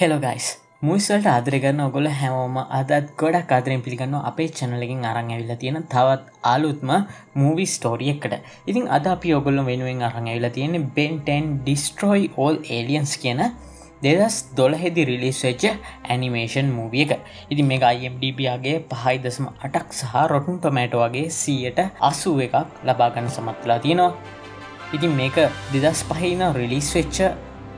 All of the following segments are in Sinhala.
හෙලෝ ගයිස් මුයිස්වලට ආදරගන්න ඔගොල හැමෝම අදත් ගොඩක් ආදරෙන් පිළිගන්න අපේ චැනලකින් අරං ඇවිල්ල තියෙන තවත් අලුත්ම මූවි ස්ටෝරිය එකට. ඉතින් අද අපි ඔගොල්ල වෙනුවෙන් අරං ඇවිල තියෙන බෙන්ටන් ඩිස්ට්‍රෝයි ඕල් ඒලියන්ස් කියන දෙදස් දොළහෙදි රිලිස් වෙච්ච ඇනිමේෂන් මූවිය එක. ඉති මේ අයිම්ඩබගේ පහයි දසම අටක් සහ රොටුන් ටොමෑට වගේ සීයට අසුව එකක් ලබාගන්න සමත්ලා තියෙනවා. ඉතින් මේක දෙදස් පහින රිලිස් වෙච්ච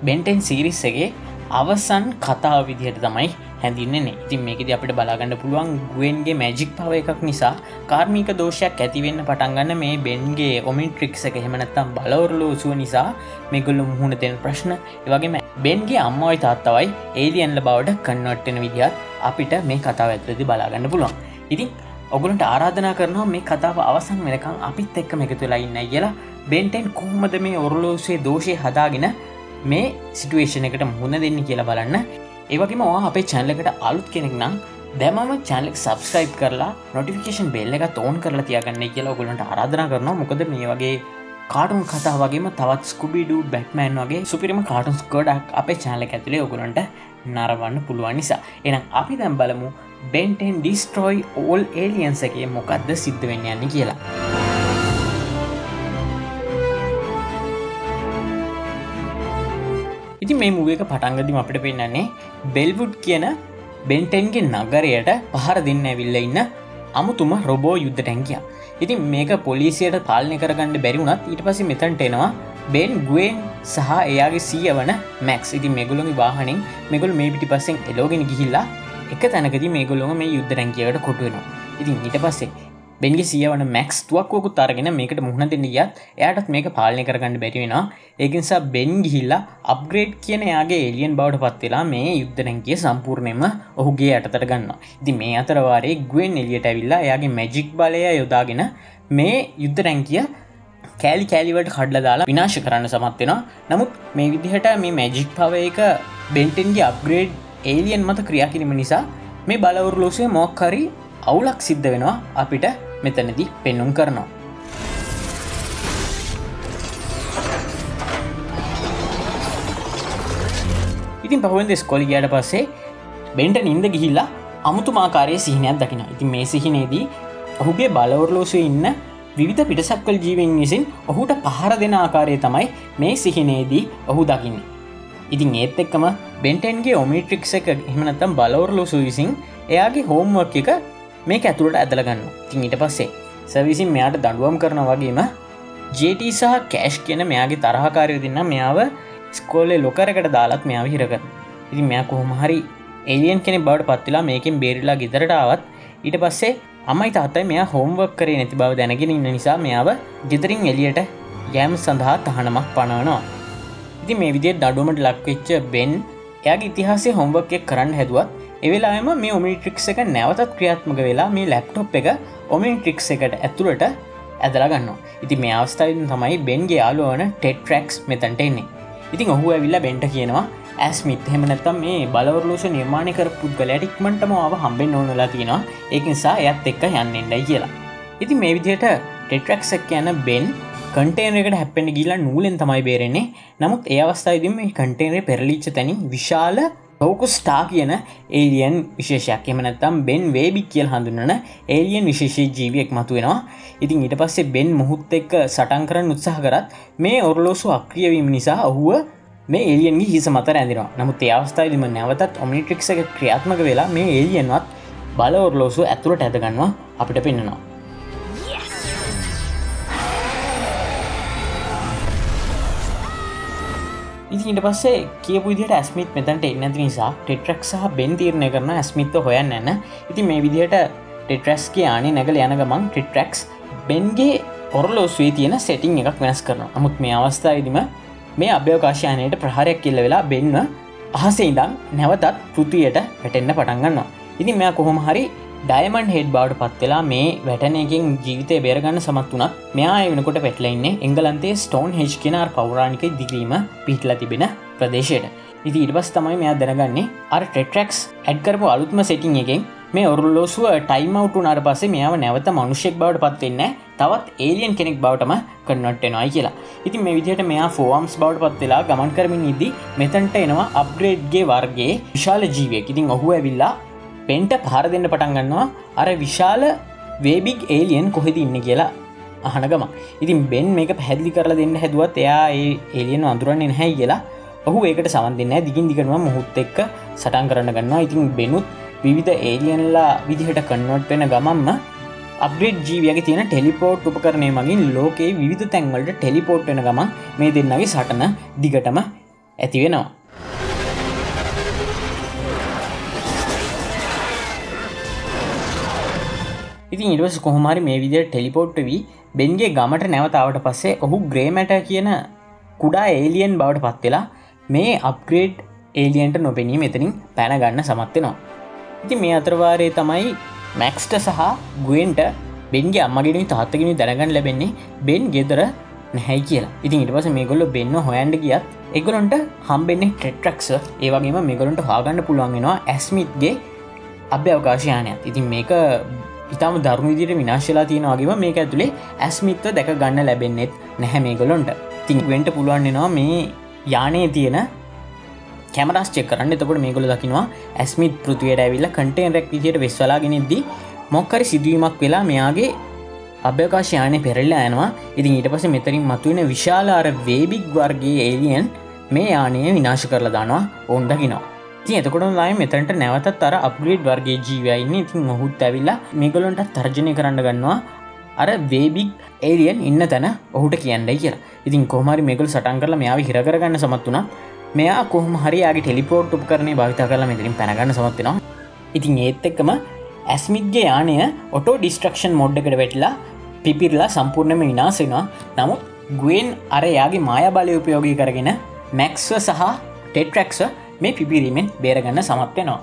බෙන්ටෙන් සිරිස්සගේ අවසන් කතාව විදිහට තමයි හැඳින්නේ ඉතින් මේකද අපිට බලාගන්න පුළුවන් ගුවෙන්ගේ මැජික් පව එකක් නිසා කාර්මික දෝෂයක් ඇතිවෙන්න පටන්ගන්න මේ බෙන්ගේ ඔමින්ට්‍රික්ස එක. හෙමනත්තම් බලවරලෝසුව නිසා මේගොල්ලු මුහුණ තෙන ප්‍රශ්න. ඒවගේම බෙන්ගේ අම්මෝයි තාත්තවයි ඒලියන්ල බවට කන්නට්ටෙන විදිහත් අපිට මේ කතාව ඇතුලදි බලාගන්න පුළුවන්. ඉතින් ඔගුලන්ට ආරාධනා කරනවා මේ කතාව අවසන් වෙනකං අපිත් එක්ක එකතු වෙලා ඉන්න කියලා. බෙන්ටෙන් කොහොමද මේ ඔරලෝසේ දෝෂය හදාගෙන මේ සිටුවේෂණ එකට මුහුණ දෙන්න කියලා බලන්න. ඒවගේම වා අපේ චැනලකට අලුත් කෙනෙක් නම් දැමම චැනලෙක් සබස්ක්‍රයිබ් කරලා නොටිෆිකේෂන් බෙල්ල එක තෝන් කරලා තියගන්න කියලා ඔගොලන්ට ආරාධනා කරනවා. මොකද මේ වගේ කාටුන් කතා වගේම තවත් ස්කුබිඩු බැක්මෑන් වගේ සුපිරිම කාටුන්ස් කොඩක් අපේ චානල ඇතුලේ ඔගුලන්ට නරවන්න පුළුවන් නිසා. එනම් අපි දැම් බලමු බෙන්ටෙන් ඩිස්ට්‍රෝයි ඕල් ඒලියන්සගේ මොකක්ද සිද්ධ වෙන්න යන්න කියලා. ඉති මේ මුවක පටන්ගදිම අපට පෙන්න්නන්නේ බෙල්වුඩ් කියන බෙන්ටෙන්ගේ නගරයට පහර දෙන්න ඇවිල්ල ඉන්න අමුතුම රොබෝ යුද්ධ ටැන්කිය ඉතින් මේක පොලිසියට පාලනය කරගන්න බැරිවුණත් ඊට පසි මෙතන්ට එනවා බෙන් ගුවෙන් සහ එයාගේ සීය වන මැක්ස් ඉතින් මෙගුලුගේ වාහනෙන් මෙගුල් මේ පිටි පස්සෙන් එලෝගෙන ගිහිල්ලා එක තැනකති මේගොල්ලොම මේ යුද්ධ රැංකියකට කොටුවෙනවා ඉතින් ඊට පස්සේ බෙන්ගේ සියවන මැක්ස් තුවක්කෝකුත් අරගෙන මේකට මුහුණ දෙන්න ගියත් එයාටත් මේක පාලනය කරගන්න බැරිවෙනවා ඒකනිසා බෙන් ගිහිල්ලා අප්ග්‍රේඩ් කියන යාගේ එලියන් බවට පත්වෙලා මේ යුද්ධරැංකිය සම්පූර්ණයම ඔහුගේ යටතට ගන්න ඉති මේ අතරවාරේ ගුවෙන් එලියට ඇවිල්ලා එයාගේ මැජික් බලය යොදාගෙන මේ යුද්ධ රැංකිය කෑලි කෑලිවට කඩල දාලා විනාශ කරන්න සමත්වෙනවා නමුත් මේ විදිහට මේ මැජික් පව එක බෙන්ටන්ගේ අප්ග්‍රේඩ් ඒලියන් මත ක්‍රියා කිරීම නිසා මේ බලවුරලෝසය මොක්කරි අවුලක් සිද්ධ වෙනවා අපිට මෙතනදි පෙන්නුම් කරනවා. ඉතින් පහුවෙන්ද ස්කොලි ගයාට පස්සේ බෙන්ට නින්ද ගිහිල්ලා අමුතුමාකාරය සිහිනයක් දකින ඉතින් මේ සිහිනේදී ඔහුගේ බලවරලෝසය ඉන්න විවිධ පිටසක්කල් ජීවෙන් විසින් ඔහුට පහර දෙන ආකාරය තමයි මේ සිහිනේදී ඔහු දකින්න. ඉතින් ඒත් එක්කම බෙන්ටන්ගේ ඔමිට්‍රික්ස එක එහමනත්තම් බලවරලෝසු විසින් එයාගේ හෝම්වක් එක මේ ඇතුළට ඇදලගන්න තින් ඊට පස්සේ සවිසින් මෙයාට දඩුවම් කරන වගේම ජට සහ කෑෂ් කියන මෙයාගේ තරහකාරය දෙන්න මෙයාව ස්කෝලේ ලොකරකට දාලත් මෙයාව හිරක ඉති මෙයා කොහොම හරි එලියන් කෙනෙ බවට පත්වෙලා මේකින් බේරිලා ගෙදරටාවත් ඊට පස්සේ අමයි තාත්තයි මෙයා හෝම්වක් කරේ නැති බව දැනගෙන ඉන්න නිසා මෙයාව ගෙදරින් එලියට යෑම් සඳහා තහනමක් පනවනවා. ඉති මේ විදිේ දඩුවමට ලක්වෙච්ච බෙන් එයාගේ ඉතිහාසේ හොම්වක් එක් කරන්න හැදුවත් එවෙලාම මේ ඔමිට්‍රික්ස් එක නැවතත් ක්‍රියාත්මක වෙලා මේ ලැප්ටොප් එක ඔමිට්‍රික්ස් එකට ඇතුළට ඇදලාගන්න ඉති මේ අවස්ථාවන් තමයි බෙන්ගේ යාලුවන ටෙට්‍රක්ස් මෙතැන්ට එන්නේ. ඉතින් ඔහු ඇවිල්ල බෙන්ට කියනවා ඇස්මිත් හෙමනත්තම් මේ බලවරලෝෂ නිර්මාණය කර පුද්ගලයට ඉක්මටම ආව හම්බෙන් ඕනලා තියෙනවා. ඒක නිසා එයත් එක්ක යන්නෙන්ඩයි කියලා. ඉති මේ විදිහට ටෙට්‍රක්සක් යන බෙන් කටේනකට හැපෙන ගිලා නූලෙන් තමයි බේරෙන්නේ. නමුත් ඒ අවස්ථායිදම මේ කටේනය පෙරලිච්ච තැනින් විශාල ලෝකු ස්ටා කියන ඒලියන් විශේෂයක්. එමනත්තම් බෙන් වේබි කියල් හඳුන්නන ඒලියන් විශේෂී ජීවියෙක් මතුවෙනවා ඉතින් ඊට පස්සේ බෙන් මුහුත් එක්ක සටන් කරන්න උත්සාහ කරත් මේ ඔරලෝසු අක්‍රියවීම නිසා ඔහුව මේ එලියන්ගේ හිස මත ඇදිනවා නමුත් ඒ අවස්ථායිදිම නැවතත් ඔමිනිට්‍රික්ස එක ක්‍රියාත්මක වෙලා මේ ඒලියන්වත් බල ඔරලෝසු ඇතුළට ඇදගන්නවා අපිට පෙන්න්නනවා ඉතිට පස්සේ කියපු විදිට ඇස්මිත් මෙතැන්ට එන්නති නිසා ටෙට්‍රක් සහ බෙන් තීරණය කරන ඇස්මිත්ත හොයන්න ඇන්න ඉති මේ විදිහට ටෙට්‍රස්ගේ ආනේ නැගල යන ගමන් ටෙට්‍රක්ස් බෙන්ගේ ඔරලෝස්වේ තියෙන සෙටිං එකක් වෙනස් කරන නමුත් මේ අවස්ථායිදිම මේ අභ්‍යවකාශයනයට ප්‍රහාරයක් කිල්ල වෙලා බෙන්ව අහසේ ඉදම් නැවතත් පෘතියට වැටෙන්න්න පටන්ගන්නවා ඉතින් මෙයා කොහොම හරි ඩයිමන්් හෙඩ් බවට පත්වෙලා මේ වැටනයකින් ජීවිතය බේරගන්න සමත් වනත් මෙයා වෙනකොට පැටලයින්නේ එංගලන්තේ ස්ටෝන් හෙච් කෙනර් පෞරාණික දිගීම පිහිටලා තිබෙන ප්‍රදේශයට. ඉති ඉඩබස් තමයි මෙයා දැනගන්නේ අර ටෙට්‍රක්ස් ඇඩ්කරපු අලුත්ම සෙටිං එකෙන් මේ ඔරුල්ලෝසුව ටයිමවටු නර පසේ මෙයාව නැවත මනුෂ්‍යෙක් බවට පත්වෙන්න තවත් ඒලියන් කෙනෙක් බවටම කන්නට්ටෙනවායි කියලා. ඉතින් මේ විදිහට මෙයා ෆෝම්ස් බවට පත්වෙලා ගමන් කරමින් ඉදදි මෙතන්ට එනවා අප්ග්‍රේඩ්ගේ වර්ගේ විශාල ජීවයක්. ඉතින් ඔහු ඇවිල්ලා පෙන්ට පහර දෙන්න පටන් ගන්නවා. අර විශාල වේබික් ඒලියන් කොහෙද ඉන්න කියලා අහන ගම ඉතින් බෙන් මේක පැහැදිලි කරලා දෙන්න හැදුවත් එයා ඒ එලියන අඳුරන්නේ නැහැ කියලා ඔහු ඒකට සවන් දෙන්න දිගින් දිගනවා මුහුත් එක්ක සටන් කරන්න ගන්නවා. ඉතින් බෙනුත් විවිධ ඒලියන්ලා විදිහට කන්නොට් වෙන ගමම්ම අප්‍රේඩ් ජීවියගේ තියෙන ටෙලිපෝට් උපකරණය මගින් ලෝකයේ විධ තැන්වලට ටෙලිපෝට් වෙන ගමන් මේ දෙන්නගේ සටන දිගටම ඇති වෙනවා. ඉතින් ඉඩවස් කොහොමරි මේ විදිර ටෙලිපෝට්ට වී බෙන්ගේ ගමට නැවතාවට පස්සේ ඔහු ග්‍රේමැට කියන කුඩා ඒලියන් බවට පත්වෙලා මේ අප්ග්‍රේඩ් ඒලියන්ට නොපෙනී මෙතනින් පැනගන්න සමත්වෙනවා. ඉති මේ අතරවාරය තමයි මැක්ස්ට සහ ගුවෙන්ට බෙන්ගේ අම්මගෙන තාත්තගෙන දැනගන්න ලැබෙන්නේ බෙන් ගෙදර නැහැයි කියලා. ඉතින් ඉට පස මේගොල්ල බෙන්න්න හොයන්ඩ ගියත් එගොලොන්ට හම්බෙන්නේ ටෙට්‍රක්ස ඒවගේම මේගොලොන්ට හාගන්න පුළුවන්ගෙනවා ඇස්මිත්ගේ අභ්‍ය අවකාශයානයක් ඉතින් මේක ඉතාම දරුණු විදිට විනාශලා තියෙනවාගේම මේක ඇතුළේ ඇස්මිත්ව දැක ගන්න ලැබෙන්නෙත් නැහැ මේගොලොන්ට තිං වෙන්ට පුළුවන්න්නවා මේ යානයේ තියෙන කැමරස්ච කරන්න. එතකොට මේගොල දකිනවා ඇස්මිත් පෘතිවයට ඇවිල්ල කටේන් රැක් විදියට වෙස්වලාගෙනෙද්දී මොක්කරි සිදුවීමක් වෙලා මෙයාගේ අභ්‍යකාශයානය පෙරල්ලා යනවා. ඉතින් ඊට පස මෙතරින් මතුවෙන විශාලාර වේබික් වර්ගේ ඒලියන් මේ යානය විනාශ කරලා දානවා. ඔොන්ඩකිනවා ති එතකොට ලයි මෙතැන්ට නැවතත් අර අප්ග්‍රේඩ් වර්ගේ ජීවයින්න ඉතින් මොහුත් ඇවිල්ලා මේගොලොන්ට තර්ජනය කරන්න ගන්නවා. අර වේබික් ඒලියන් ඉන්න තැන ඔහුට කියන්නයි කියලා. ඉතින් කොහමරි මේකල් සටන් කරලා මෙයාව හිරකරගන්න සමත් වුණා. මෙයා කොහම හරියාගේ ටෙලිපෝට් උප කරණය භවිතා කරලා මෙතිරින් පැනගන්න සමත්වෙනවා ඉතින් ඒත් එක්කම ඇස්මිත්ගේ යානය ඔටෝ ඩිස්ට්‍රක්ෂන් මොඩ්ඩකට වැටලා පිපිරලා සම්පූර්ණම විනාසෙනවා නමුත් ගුවෙන් අර යාගේ මාය බලය උපයෝගී කරගෙන මැක්ස්ව සහ ටෙට්‍රක්ව මේ පිපිරීමෙන් බේරගන්න සමත්වෙනවා.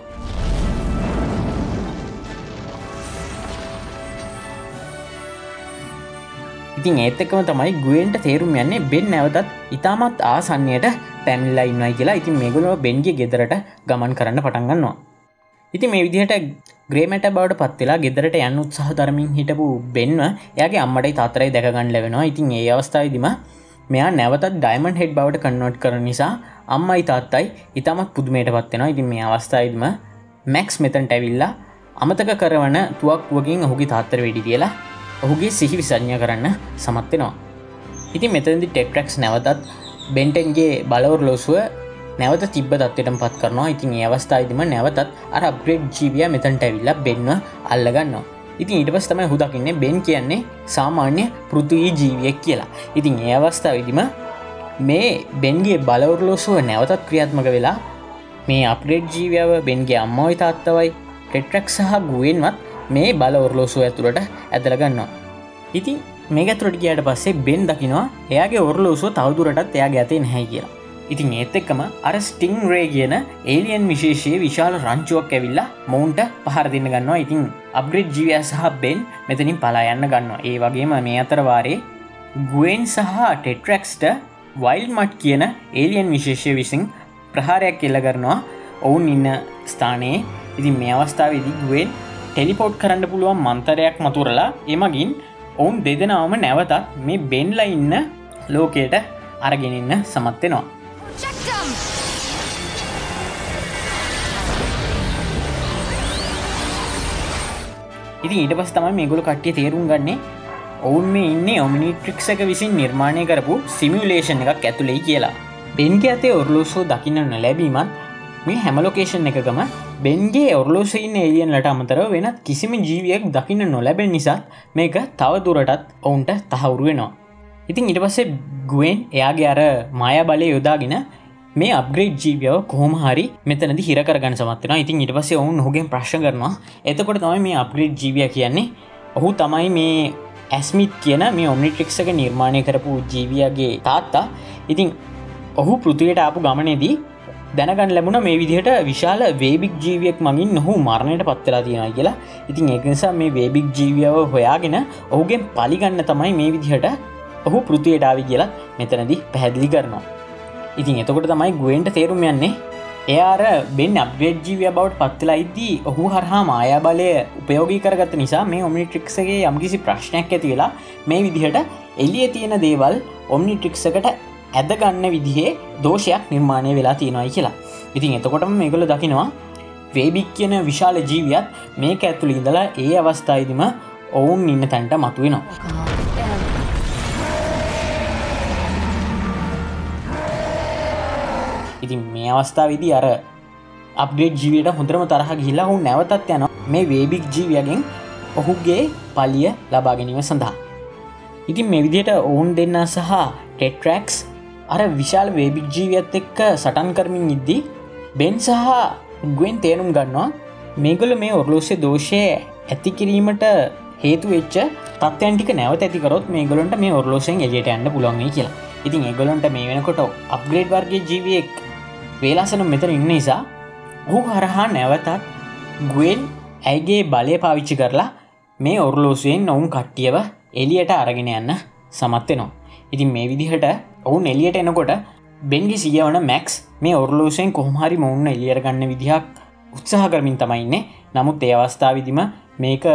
ඉතින් ඒත්තකම තමයි ගුවෙන්ට තේරුම් යන්නේ බෙන් නැවතත් ඉතාමත් ආසන්නයට පැමිල්ලා ඉන්නයි කියලා ඉතින් මේගුලව බෙන්ගේ ගෙදරට ගමන් කරන්න පටන්ගන්නවා. ඉති මේ විදිහට ග්‍රේමට බවට පත්වෙලා ගෙදරට යන්න උත්සාහ ධර්මින් හිටපු බෙන්ව එයාගේ අම්මටයි තාතරයි දැකගන්න ලැබෙනවා ඉතින් ඒ අවස්ථාවදිම මෙයා නැවතත් ඩයිමන් හෙඩ් බවට කන්නොට් කර නිසා අම්මයි තාත්තයි ඉතාමත් පුදුමයට පත්වෙනවා ඉතින් මේ අවස්ථායිදම මැක්ස් මෙතන්ට ඇවිල්ලා අමතක කරවන තුවක්ුවකින් ඔහුගේ තාත්තර වෙඩි කියලා ඔහුගේ සිහි විසඥ කරන්න සමත්වෙනවා ඉතින් මෙතැදි ටෙක්ටක්ස් නැවතත් බෙන්ටන්ගේ බලවර් ලෝසුව නැවත තිබ තත්වයට පත් කරනවා. ඉතින් ඒ අවස්ථායිදම නැවතත් අර අප්‍රේඩ් ජීවිය මෙතන්ට ඇවිල්ලා බෙන්ව අල්ලගන්නවා ඉතින් ඊට පස් තමයි හුදකින්නේ බෙන් කියන්නේ සාමාන්‍ය පෘතුවී ජීවියක් කියලා. ඉතින් ඒ අවස්ථාව විදිම මේ බෙන්ගේ බලවරලෝසුව නැවතත් ක්‍රියාත්මක වෙලා මේ අප්‍රේඩ් ජීවියාව බෙන්ගේ අම්මෝයි තාත්තවයි ටෙට්‍රක් සහ ගුවෙන්වත් මේ බල ඔරලෝසුව ඇතුළට ඇදලගන්නවා ඉතින් මේගතුරට කියට පස්සේ බෙන් දකිනවා එයාගේ ඔරලෝසුව තවදුරටත් එයා ගැතේ නැහැ කියලා. ඉතින් ඒත් එක්කම අර ස්ටිං රේ කියන ඒලියන් විශේෂයේ විශාල රංචුවක් ඇවිල්ලා මෝන්ට පහර දෙන්න ගන්නවා. ඉතින් අප්‍රේඩ් ජීවය සහ බෙන් මෙතනින් පලා යන්න ගන්නවා. ඒ වගේම මේ අතරවාරේ ගුවෙන් සහ ටෙට්‍රක්ස්ට වයිල් මට් කියන ඒලියන් විශේෂය විසින් ප්‍රහාරයක් කෙල්ල කරනවා. ඔවුන් ඉන්න ස්ථානයේ. ඉතින් මේ අවස්ථාවදි ගුවෙන් ටෙලිපෝට් කරන්න පුළුවන් මන්තරයක් මතුරලා එමගින් ඔවුන් දෙදෙනවම නැවතත් මේ බෙන්ල ඉන්න ලෝකයට අරගෙනන්න සමත්වෙනවා ඉති ඊට පස් තමයි මේගොල කට්ටිය තේරුම් ගන්නේ ඔවුන් මේ ඉන්නේ ඔමිනිට්‍රික්සක විසින් නිර්මාණය කරපු සිමියලේෂන් එකක් ඇතුළෙයි කියලා. බෙන්ග ඇතේ ඔරලෝසෝ දකින්නන්න ලැබීමත් මේ හැමලොකේෂන් එකකම බෙන්ගේ ඔරලෝසයින්න එලියන්ලට අමතරව වෙනත් කිසිම ජීවියක් දකින්න නොලැබෙන නිසා මේක තව දුරටත් ඔවුන්ට තහවුරු වෙනවා. ඉතින් ඉට පස්සේ ගුවෙන් එයාගේ අර මාය බලය යොදාගෙන මේ අප්ග්‍රේඩ් ජීවියව කොහොම හරි මෙතනද හිරකරගන්න සමත්වන ඉතින් ඉට පස්සේ ඔවුන් හොගෙන් ප්‍රශ් කරනවා එතකොට තමයි මේ අප්ග්‍රේඩ් ජීවිය කියන්නේ ඔහු තමයි මේ ඇස්මිත් කියන මේ ඔම්නිට්‍රික්සක නිර්මාණය කරපු ජීවියගේ තාත්තා. ඉතින් ඔහු පෘතියට ආපු ගමනේදී දැනගන්න ලැබුණ මේ විදිහට විශාල වේබික් ජීවියක් මගින් නොහු මරණයට පත්වෙලා තියෙන කියලා. ඉතින් ඒනිසා මේ වේබික් ජීවියාව හොයාගෙන ඔහුගෙන් පලිගන්න තමයි මේ විදිහට ඔහු පෘතියට ආවි කියලා මෙතනදි පැහැදිලි කරනවා. ඉතින් එතකොට තමයි ගුවෙන්ට තේරුම් යන්නේ එයාර බෙන් අප්ග්‍රේඩ් ජීවය බවට පත්වෙලා ඉදී ඔහු හරහා මායා බලය උපයෝගී කරගත නිසා මේ ඔමිනිට්‍රික්සගේ යම්කිසි ප්‍රශ්නයක් ඇති වෙලා මේ විදිහට එලිය තියෙන දේවල් ඔම්නිට්‍රික්සකට ඇදගන්න විදිහේ දෝෂයක් නිර්මාණය වෙලා තියෙනවයි කියලා. ඉතින් එතකොටම මේගොල දකිනවා වේබික් කියන විශාල ජීවියත් මේක ඇතුළ ඉඳලා ඒ අවස්ථායිදිම ඔවුන් ඉන්න තැන්ට මතුවෙනවා. ඉතින් මේ අවස්ථාවවිදි අර අප්ඩේට් ජීවයට හොඳරම තරහ ගිල්ලා හු නැවතත් යන මේ වේබික් ජීවයගෙන් ඔහුගේ පලිය ලබා ගැනීම සඳහා. ඉතින් මේ විදියට ඔවුන් දෙන්න සහ ටෙට්‍රක්ස් අර විශාල් වේබික් ජීවියත් එක්ක සටන් කරමින් ඉද්දී බෙන් සහ ගුවෙන් තේරුම් ගන්නවා. මේගොල මේ ඔර්ලෝෂය දෝෂය ඇති කිරීමට හේතු වෙච්ච තත්යන්ටික නැවත ඇතිකරොත් මේ ගොලන්ට මේ ඔර්ලෝසෙන් එලියට යන්න පුළොන්ගේ කියලා. ඉතින් එගොලොන්ට මේ වෙනකොට අප්ග්‍රේඩ් වර්ගේ ජීවියෙක් වේලාසන මෙතන ඉන්න නිසා ඔහු හරහා නැවතත් ගුවෙන් ඇයිගේ බලය පාවිච්චි කරලා මේ ඔරලෝසුවෙන් ඔවුන් කට්ටියව එලියට අරගෙන යන්න සමත්වෙනවා. ඉතින් මේ විදිහට ඔවුන් එලියට එනකොට බෙන්ගි සියවන මැක්ස් මේ ඔරලෝසයෙන් කොහොමහරි මොවුන්න එලියට ගන්න විදිහක් උත්සාහ කරමින් තමයින්නේ නමුත් ඒ අවස්ථාවිදිම මේක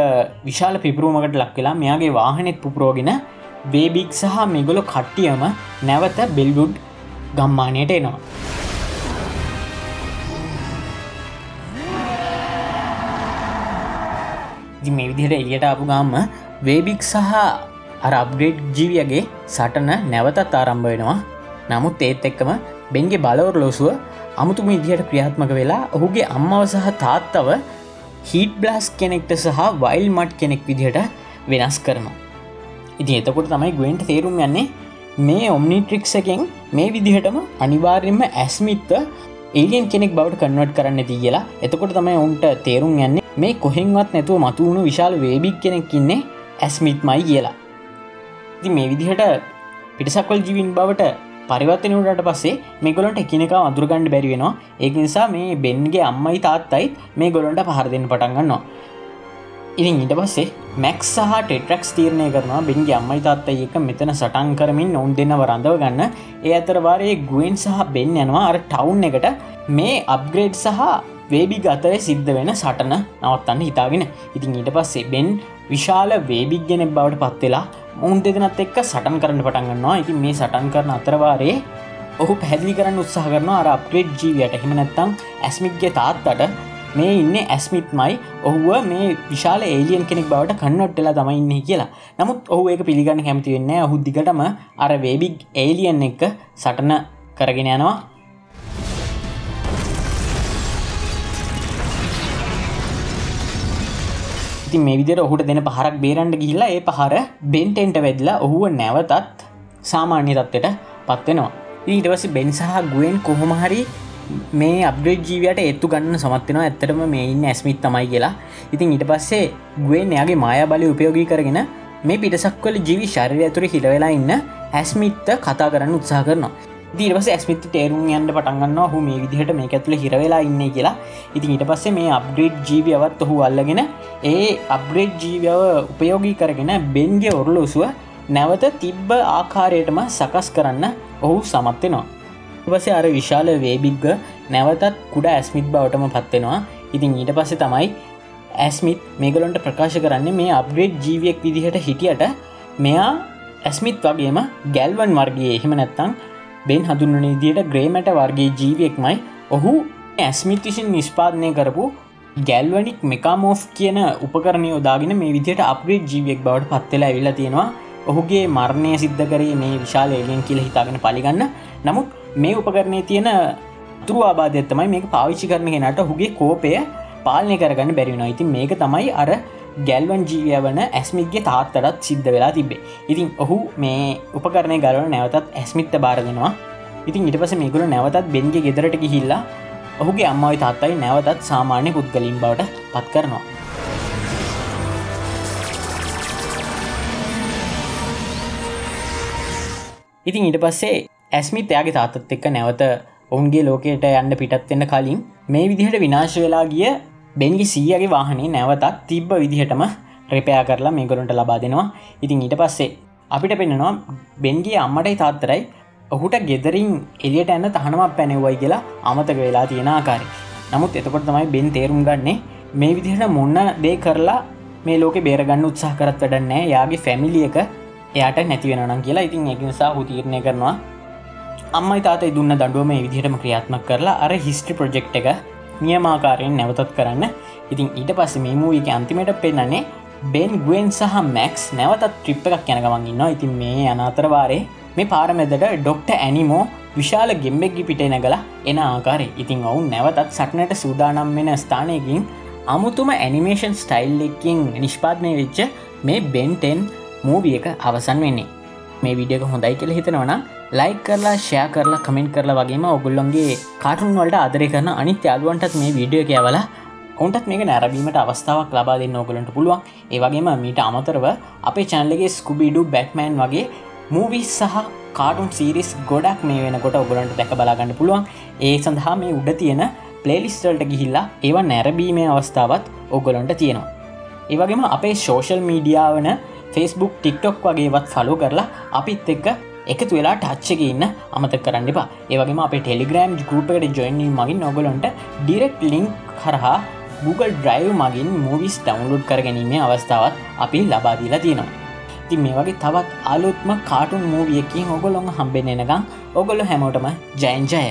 විශාල පිපරුමකට ලක් වෙලා මෙයාගේ වාහනෙත් පුපරෝගෙන බේබික් සහ මෙගොලො කට්ටියම නැවත බෙල්ගුඩ් ගම්මානයට එනවා. මේ විදිහට එලියට අපපු ගම්ම වේබික් සහ අර අප්ග්‍රේඩ් ජීවියගේ සටන නැවතත් ආරම්භ වෙනවා. නමුත් ඒත් එක්කම බෙන්ගේ බලවර ලෝසුව අමුතුම ඉදිහට ක්‍රියාත්මක වෙලා ඔහුගේ අම්මව සහ තාත්තව හිට බ්ලාස් කෙනෙක්ට සහ වයිල් මට් කෙනෙක් විදිහට වෙනස් කරනවා. ඉති එතකොට තමයි ගුවෙන්ට තේරුම් යන්නේ මේ ඔම්නිට්‍රික්ස එකෙන් මේ විදිහටම අනිවාර්යෙන්ම ඇස්මිත්ව ඒලියන් කෙනෙක් බවට කන්වට කරන්න ති කියලා. එතකොට තමයි ඔවුන්ට තේරුම් යන්නේ මේ කොහෙන්වත් නැතුව මතුවුණු විශාල වේබික් කෙනෙක් ඉන්නේ ඇස්මිත්මයි කියලා. ඉති මේ විදිහට පිටිසක්වල් ජීවින් බවට පරිවත්තනට පස්සේ මේ ගොලන්ට එකනෙක අදුරගණ්ඩ බැරිවෙනවා ඒ නිසා මේ බෙන්ගේ අම්මයි තාත්තයිත් මේ ගොලොන්ට පහර දෙන්න පටන්ගන්නවා ඉතින් ඉට පස්සේ මැක්ස් සහ ටෙටරක්ස් තීරණය කරනවා බෙන්ගේ අම්මයි තාත්තයි එක මෙතන සටන් කරමින් ඔවුන් දෙන්න වරඳව ගන්න. ඒ අතරවාරයේ ගුවෙන් සහ බෙන් යනවා. අර ටවුන් එකට මේ අප්ග්‍රේඩ් සහ වේබි ගතරය සිද්ධ වෙන සටන නවත්තන්න හිතාගෙන. ඉතින් ඊට පස්සේ බෙන් විශාල වේබික් ගෙනෙක් බවට පත්වෙලා මුන් දෙදනත් එක්ක සටන් කරන්න පටන්ගන්නවා ඉතින් මේ සටන් කරන අතරවාරයේ ඔහු පැදිලි කරන්න උත්සාහ කරන අර අප්‍රේඩ් ජීවයට හෙම නැත්තං ඇස්මික්ගේ තාත්තට මේ ඉන්න ඇස්මිත්මයි. ඔහුව මේ විශාල ඒලියන් කෙනෙක් බවට කන්නොට්ටලා තමයින්නේ කියලා. නමුත් ඔහු ඒක පිළිගන්න කැමති වෙන්න ඔහු දිගටම අර වේබික් ඒලියන් එක සටන කරගෙන යනවා. ඉතින් මේ විදිර ඔහුට දෙන පහරක් බේරන්ඩ ගිහිල්ලා ඒ පහර බෙන්ටෙන්ට වෙදලා ඔහුව නැවතත් සාමාන්‍ය තත්වට පත්වෙනවා ඊටවස බෙන්සාහ ගුවෙන් කොහොමහරි මේ අප්ඩේට් ජීවයට එත්තු ගන්න සමත්වෙන ඇත්තටම මේ ඉන්න ඇස්මිත් තමයි කියලා. ඉතින් ඊට පස්සේ ගුවෙන් එයාගේ මාය බලය උපයෝගී කරගෙන මේ පිටසක්වල ජීවි ශරය ඇතුර හිලවෙලා ඉන්න ඇස්මිත්ත කතා කරන්න උත්සා කරනවා. දීරවස ඇස්මිත් තේරුම් යන්න පටන්ගන්න හු මේ විදිහට මේ ඇතුළ හිරවෙලා ඉන්න කියලා. ඉතින් ඊට පස්සේ මේ අප්ග්‍රේඩ් ජීවියවත් ඔහු අල්ලගෙන ඒ අප්ග්‍රේඩ් ජීවියව උපයෝගී කරගෙන බෙන්ගේ ඔරලෝසුව නැවත තිබ්බ ආකාරයටම සකස් කරන්න ඔහු සමත්වෙනවා පස අර විශාල වේබිග්ග නැවතත් කුඩ ඇස්මිත් බවටම පත්වෙනවා ඉතින් ඊට පස්සේ තමයි ඇස්මිත් මේගලොන්ට ප්‍රකාශ කරන්න මේ අප්ග්‍රේඩ් ජීවියක් විදිහට හිටියට මෙයා ඇස්මිත් වගේම ගැල්වන් වර්ගේ එහෙම නැත්තං බෙන් හඳුන්වන ඉදියට ග්‍රේමට වර්ගේ ජීවියෙක්මයි. ඔහු ඇස්මිත් විසින් නිෂ්පාදනය කරපු ගැල්වනික් මෙකාමෝෆ් කියන උපකරණය යොදාගෙන මේ විදියට අප්ග්‍රේඩ් ජීවියෙක් බවට පත්වෙලා ඇවිල්ලා තියෙනවා. ඔහුගේ මරණය සිද්ධ කරේ මේ විශාල එලියන් කියල හිතාගෙන පලිගන්න. නමුත් මේ උපකරණය තියෙන තුරු ආබාධත්තමයි මේක පාවිච්චි කරන කෙනට හුගේ කෝපය පාලනය කරගන්න බැරිවෙන ඉතින් මේක තමයි අර ගැල්වන් ජීවය වන ඇස්මිත්ගේ තාත්තටත් සිද්ධ වෙලා තිබේ. ඉතින් ඔහු මේ උපකරණය ගලන නැවතත් ඇස්මිත්ත බාරගෙනවා ඉතින් ඉට පස මේකුල නැවතත් බෙන්ගේ ගෙදරට ගිහිල්ලා ඔහුගේ අම්මයි තාත්තයි නැවතත් සාමාන්‍ය පුද්ගලින් බවට පත් කරනවා. ඉතින් ඊට පස්සේ ඇස්මිත් එයාගේ තාත්තත් එක්ක නැවත ඔවුන්ගේ ලෝකයට යන්න පිටත්වෙන්න කලින් මේ විදිහට විනාශ වෙලා ගිය බෙන්ගි සීයගේ වාහනේ නැවතත් තිබ්බ විදිහටම රෙපයා කරලා මේගොලන්ට ලබා දෙනවා. ඉතින් ඊට පස්සේ අපිට පෙන්නවා බෙන්ගේ අම්මටයි තාත්තරයි ඔහුට ගෙදරින් එලියට ඇන්න තහනමක් පැනෙවයි කියලා අමතක වෙලා තියෙන ආකාරය. නමුත් එතකොට තමයි බෙන් තේරුම් ගන්නේ මේ විදිහට මොන්න දේ කරලා මේ ලෝක බේරගන්න උත්සාහ කරත් වැඩන්නෑ යාගේ ෆැමිලිය එක එයාට නැතිවෙනනම් කියලා. ඉතින් එක නිසා හුතීරණය කරනවා අම්මයි තාතයි දුන්න දඩුවම විදිහටම ක්‍රියාත්මක කරලා අර හිස්ට්‍රි ප්‍රජෙක්් එක නියමාකාරයෙන් නැවතත් කරන්න. ඉතින් ඊට පස්ස මේ මූවික අන්තිමට පෙන්නන්නේ බෙන් ගුවෙන් සහ මැක්ස් නැවතත් ට්‍රිප් එකක් යනගමන් ඉන්න ඉතින් මේ අනාතරවාරේ මේ පාරමෙදට ඩොක්ට ඇනිමෝ විශාල ගෙම්බෙක්ගි පිටේ නැගලා එන ආකාරය. ඉතින් ඔවුන් නැවතත් සටනට සූදානම් වෙන ස්ථානයකින් අමුතුම ඇනිමේෂන් ස්ටයිල් එකින් නිෂ්පාත්නය වෙච්ච මේ බෙන්ටෙන් මූවිය එක අවසන් වෙන්නේ. මේ විඩියක හොඳයි කියල හිතනවනම් ලයි කරලා ෂයා කරලා කමෙන්ට් කරලා වගේම ඔගුල්ලොන්ගේ කාටුන් වලට අදරය කරන අනිත් යාලුවන්ටත් මේ විඩියෝ කියවලා ඔවුන්ටත් මේක නැරබීමට අවස්ථාවක් ලබා දෙන්න ඕගලන්ට පුළුවන්. ඒවගේම මීට අමතරව අපේ චැන්ලගේ ස්කුබිඩු බැට්මෑන් වගේ මූවිස් සහ කාටුන් සීරිස් ගොඩක් මේ වෙනකොට ඔගලන්ට දැක බලාගන්න පුළුවන්. ඒ සඳහා මේ උඩ තියෙන ප්ලේලිස්ටල්ට ගිහිල්ලා ඒව නැරබීමේ අවස්ථාවත් ඔගොලන්ට තියෙනවා. ඒවගේම අපේ සෝෂල් මීඩියාවන ෆෙස්බුක් ටික්ටොක් වගේවත් ෆලෝ කරලා අපිත් එක්ක එකතු වෙලා ටච්චක ඉන්න අමත කරන්න එපා. ඒවගේම අප ටෙලිග්‍රම් ගරුපකට ජොයිනී මගින් නොගලොන්ට ඩිරෙක්් ලිංක් කරහා Google ඩ්‍රයිව් මගින් මූවිස් ඩවන්ලෝඩ් කර ගැනීමේ අවස්ථාවත් අපි ලබාදීලා තියෙනවා. ති මේ වගේ තවත් අලුත්ම කාටුන් මූවියකින් ඔගොලොන් හම්බෙන් එනකම් ඔගොල්ල හැමෝටම ජයන්ජය